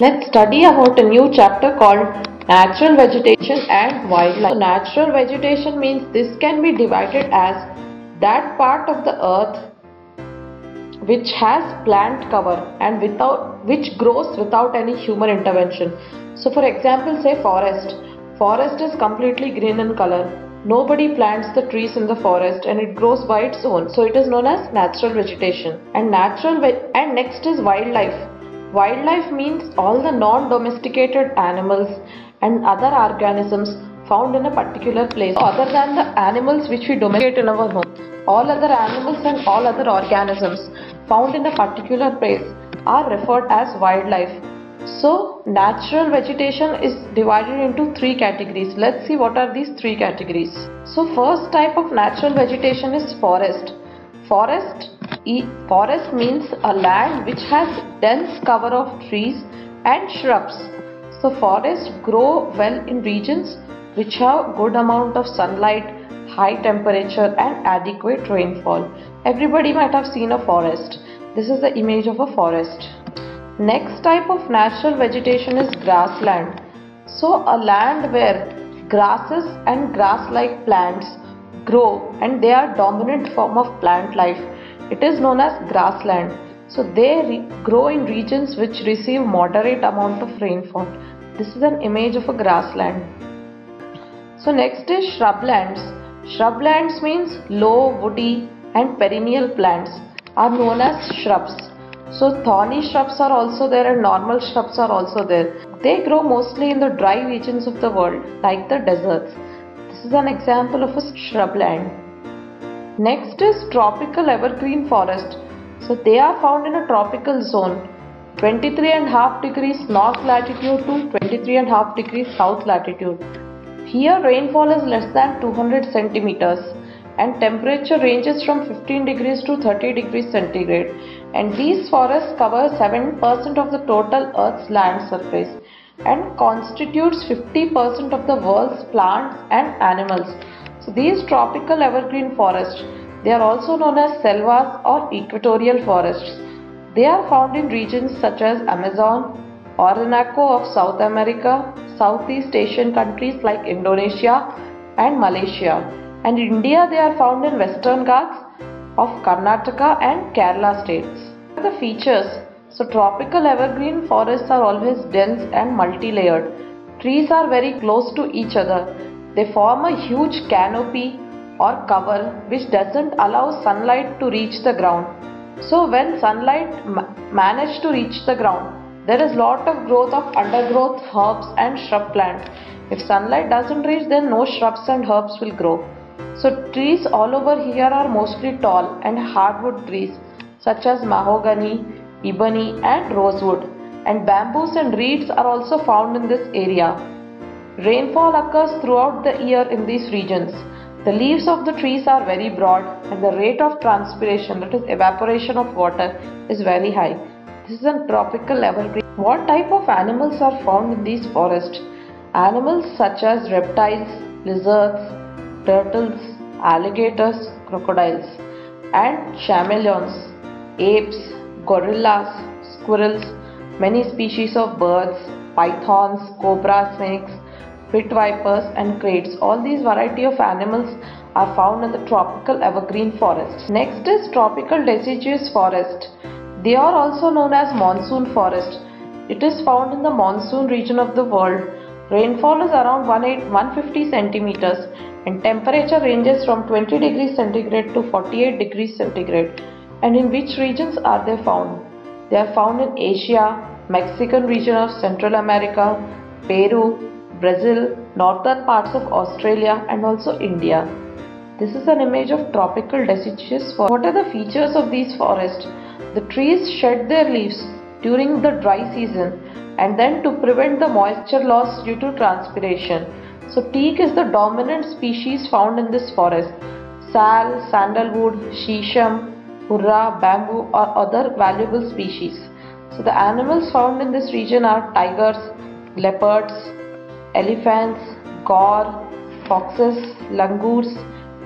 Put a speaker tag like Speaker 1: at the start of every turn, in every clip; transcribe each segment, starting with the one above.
Speaker 1: Let's study about a new chapter called Natural Vegetation and Wildlife. So natural vegetation means this can be divided as that part of the earth which has plant cover and without which grows without any human intervention. So for example say forest. Forest is completely green in color. Nobody plants the trees in the forest and it grows by its own. So it is known as natural vegetation. And natural ve- and next is wildlife. Wildlife means all the non-domesticated animals and other organisms found in a particular place other than the animals which we domesticate in our home. All other animals and all other organisms found in a particular place are referred as wildlife. So, natural vegetation is divided into three categories. Let's see what are these three categories. So, first type of natural vegetation is forest. Forest forest means a land which has dense cover of trees and shrubs. So, forests grow well in regions which have good amount of sunlight, high temperature and adequate rainfall. Everybody might have seen a forest. This is the image of a forest. Next type of natural vegetation is grassland. So, a land where grasses and grass like plants grow and they are dominant form of plant life. It is known as grassland. So, they re- grow in regions which receive moderate amount of rainfall. This is an image of a grassland. So, next is shrublands. Shrublands means low, woody, and perennial plants are known as shrubs. So thorny shrubs are also there and normal shrubs are also there. They grow mostly in the dry regions of the world like the deserts. This is an example of a shrubland. Next is tropical evergreen forest. So they are found in a tropical zone 23.5 degrees north latitude to 23.5 degrees south latitude. Here rainfall is less than 200 centimeters and temperature ranges from 15 degrees to 30 degrees centigrade and these forests cover 7% of the total earth's land surface and constitutes 50% of the world's plants and animals so these tropical evergreen forests they are also known as selvas or equatorial forests they are found in regions such as amazon orinoco of south america southeast asian countries like indonesia and malaysia and in India they are found in western Ghats of Karnataka and Kerala states. The features so tropical evergreen forests are always dense and multi-layered. Trees are very close to each other. They form a huge canopy or cover which doesn't allow sunlight to reach the ground. So when sunlight ma- manage to reach the ground, there is lot of growth of undergrowth, herbs and shrub plant. If sunlight doesn't reach, then no shrubs and herbs will grow. So trees all over here are mostly tall and hardwood trees such as mahogany, ebony and rosewood and bamboos and reeds are also found in this area. Rainfall occurs throughout the year in these regions. The leaves of the trees are very broad and the rate of transpiration that is evaporation of water is very high. This is a tropical evergreen. What type of animals are found in these forests? Animals such as reptiles, lizards, turtles, alligators, crocodiles, and chameleons, apes, gorillas, squirrels, many species of birds, pythons, cobra snakes, pit vipers, and kraits. All these variety of animals are found in the tropical evergreen forest. Next is tropical deciduous forest. They are also known as monsoon forest. It is found in the monsoon region of the world. Rainfall is around 150 centimeters and temperature ranges from 20 degrees centigrade to 48 degrees centigrade. And in which regions are they found? They are found in Asia, Mexican region of Central America, Peru, Brazil, northern parts of Australia and also India. This is an image of tropical deciduous forest. What are the features of these forests? The trees shed their leaves during the dry season and then to prevent the moisture loss due to transpiration. So teak is the dominant species found in this forest. Sal, sandalwood, shisham, hurra, bamboo are other valuable species. So the animals found in this region are tigers, leopards, elephants, gaur, foxes, langurs,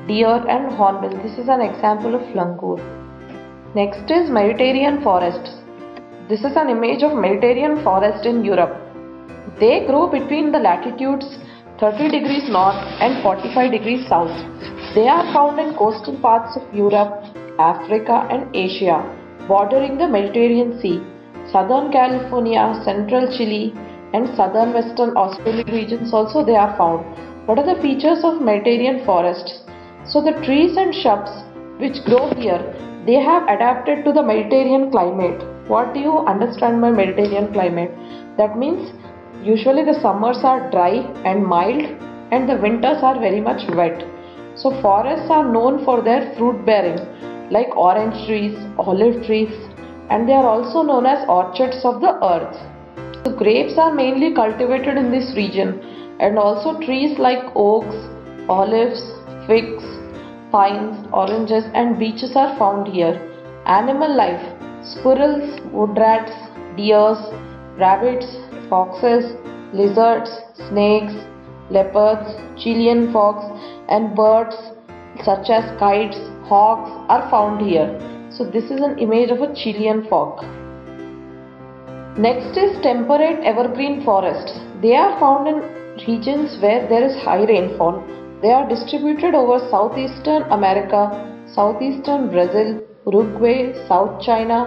Speaker 1: deer and hornbill. This is an example of langur. Next is Mediterranean forests. This is an image of Mediterranean forest in Europe. They grow between the latitudes 30 degrees north and 45 degrees south. They are found in coastal parts of Europe, Africa and Asia, bordering the Mediterranean Sea, southern California, central Chile and southern western Australia regions also they are found. What are the features of Mediterranean forests? So the trees and shrubs which grow here, they have adapted to the Mediterranean climate. What do you understand by Mediterranean climate? That means usually the summers are dry and mild and the winters are very much wet. So forests are known for their fruit bearing like orange trees, olive trees and they are also known as orchards of the earth. So grapes are mainly cultivated in this region and also trees like oaks, olives, figs, pines, oranges and beeches are found here. Animal life squirrels, wood rats, deers, rabbits, foxes, lizards, snakes, leopards, Chilean fox and birds such as kites, hawks are found here. So this is an image of a Chilean fox. Next is temperate evergreen forests. They are found in regions where there is high rainfall. They are distributed over southeastern America, southeastern Brazil, Uruguay, South China,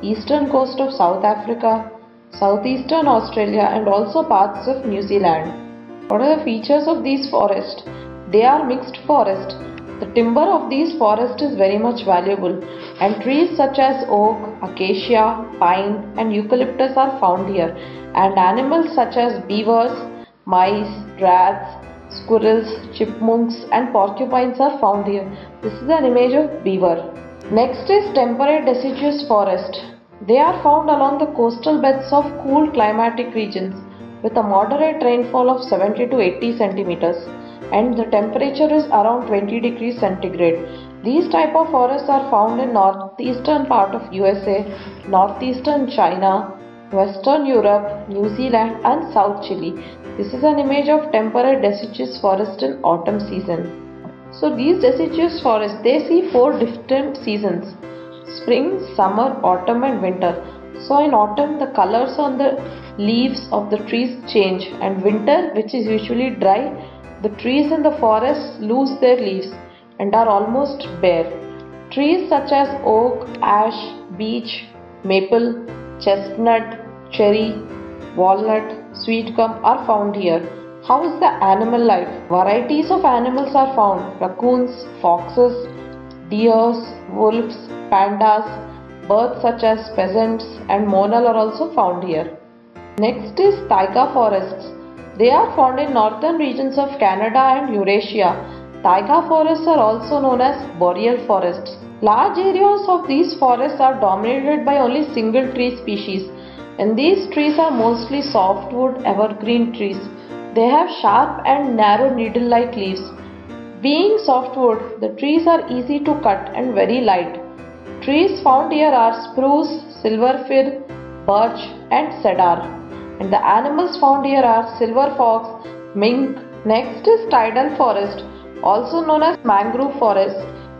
Speaker 1: eastern coast of South Africa, southeastern Australia and also parts of New Zealand. What are the features of these forests? They are mixed forest. The timber of these forests is very much valuable and trees such as oak, acacia, pine and eucalyptus are found here and animals such as beavers, mice, rats, squirrels, chipmunks and porcupines are found here. This is an image of beaver. Next is temperate deciduous forest. They are found along the coastal beds of cool climatic regions with a moderate rainfall of 70 to 80 centimeters and the temperature is around 20 degrees centigrade. These type of forests are found in northeastern part of USA, northeastern China, western Europe, New Zealand and South Chile. This is an image of temperate deciduous forest in autumn season. So these deciduous forests they see four different seasons spring, summer, autumn and winter. So in autumn the colors on the leaves of the trees change and winter which is usually dry the trees in the forest lose their leaves and are almost bare. Trees such as oak, ash, beech, maple, chestnut, cherry, walnut, sweet gum are found here. How is the animal life? Varieties of animals are found raccoons, foxes, deers, wolves, pandas, birds such as pheasants and monal are also found here. Next is taiga forests. They are found in northern regions of Canada and Eurasia. Taiga forests are also known as boreal forests. Large areas of these forests are dominated by only single tree species and these trees are mostly softwood evergreen trees. They have sharp and narrow needle-like leaves being softwood, the trees are easy to cut and very light. Trees found here are spruce, silver fir, birch and cedar. And the animals found here are silver fox, mink. Next is tidal forest, also known as mangrove forest.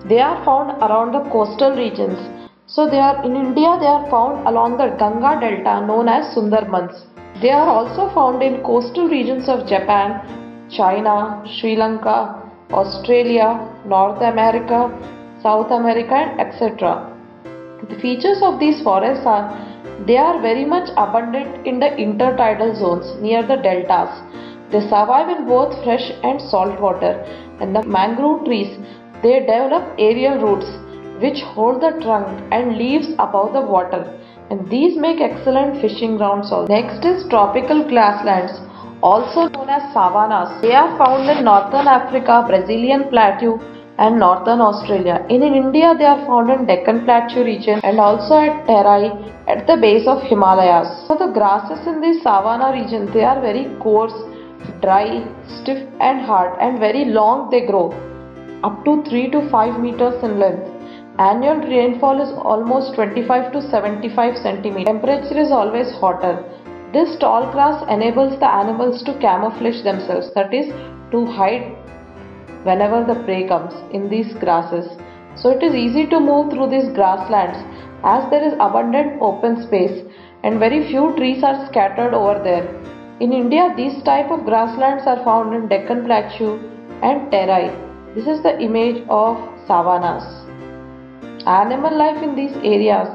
Speaker 1: They are found around the coastal regions. So they are in India they are found along the Ganga delta known as Sundarbans. They are also found in coastal regions of Japan, China, Sri Lanka, Australia, North America, South America and etc. The features of these forests are they are very much abundant in the intertidal zones near the deltas. They survive in both fresh and salt water and the mangrove trees they develop aerial roots which hold the trunk and leaves above the water and these make excellent fishing grounds also. Next is tropical grasslands also known as savannas. They are found in northern Africa, Brazilian plateau and northern Australia. In, in India they are found in Deccan Plateau region and also at Terai at the base of Himalayas. So the grasses in this savanna region they are very coarse, dry, stiff and hard and very long they grow up to 3 to 5 meters in length. Annual rainfall is almost 25 to 75 centimeters. Temperature is always hotter. This tall grass enables the animals to camouflage themselves, that is, to hide whenever the prey comes in these grasses. So it is easy to move through these grasslands as there is abundant open space and very few trees are scattered over there. In India, these type of grasslands are found in Deccan Plateau and Terai. This is the image of savannas. Animal life in these areas,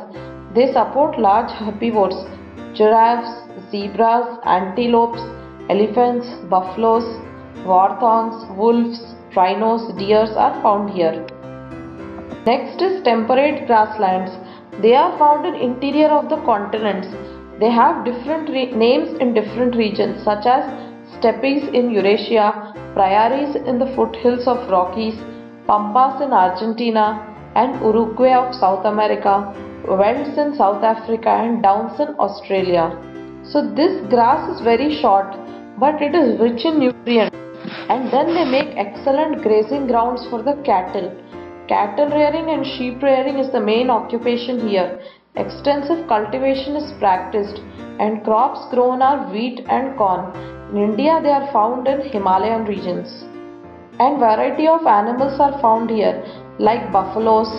Speaker 1: they support large herbivores, giraffes, zebras, antelopes, elephants, buffaloes, warthogs, wolves, rhinos, deers are found here. Next is temperate grasslands. They are found in interior of the continents. They have different names in different regions such as steppes in Eurasia, prairies in the foothills of Rockies, pampas in Argentina and Uruguay of South America, velds in South Africa and downs in Australia. So this grass is very short but it is rich in nutrients and then they make excellent grazing grounds for the cattle. Cattle rearing and sheep rearing is the main occupation here. Extensive cultivation is practiced and crops grown are wheat and corn. In India they are found in Himalayan regions. And variety of animals are found here like buffaloes,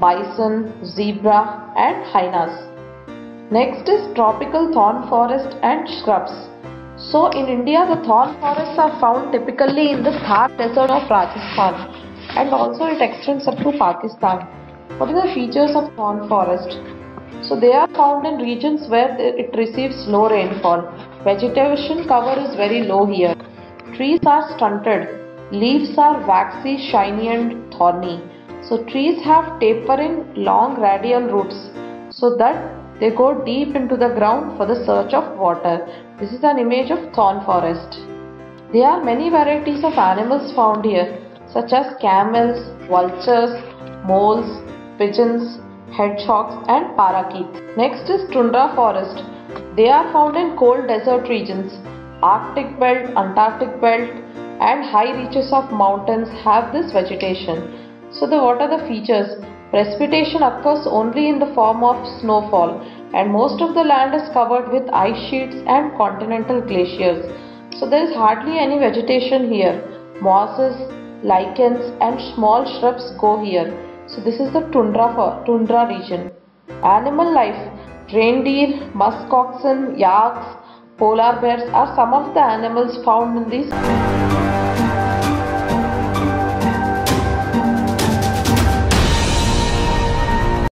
Speaker 1: bison, zebra and hyenas. Next is tropical thorn forest and shrubs. So in India the thorn forests are found typically in the Thar desert of Rajasthan and also it extends up to Pakistan. What are the features of thorn forest? So they are found in regions where it receives low rainfall. Vegetation cover is very low here. Trees are stunted. Leaves are waxy, shiny and thorny. So trees have tapering long radial roots so that they go deep into the ground for the search of water. This is an image of thorn forest. There are many varieties of animals found here such as camels, vultures, moles, pigeons, hedgehogs and parakeets. Next is tundra forest. They are found in cold desert regions. Arctic belt, Antarctic belt and high reaches of mountains have this vegetation. So the what are the features? Precipitation occurs only in the form of snowfall and most of the land is covered with ice sheets and continental glaciers. So there is hardly any vegetation here. Mosses, lichens and small shrubs go here. So this is the tundra, for, tundra region. Animal life, reindeer, musk oxen, yaks, polar bears are some of the animals found in these